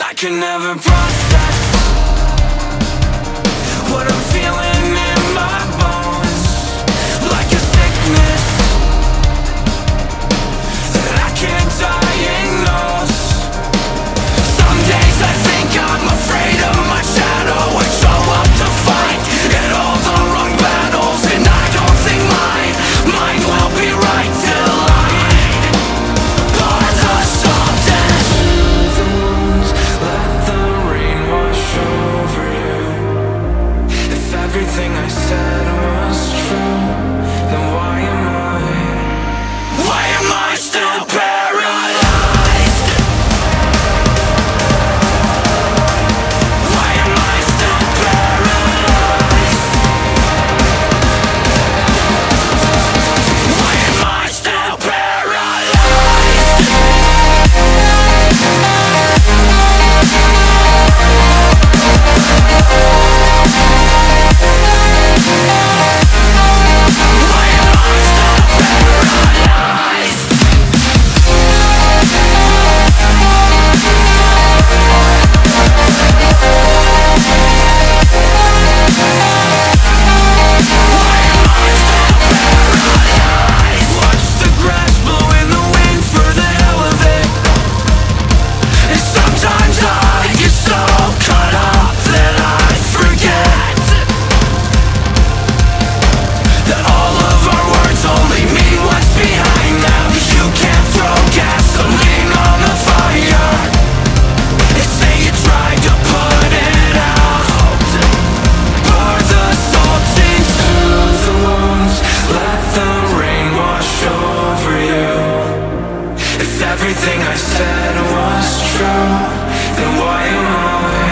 I can never process What I'm feeling Everything I said was true. Then why am I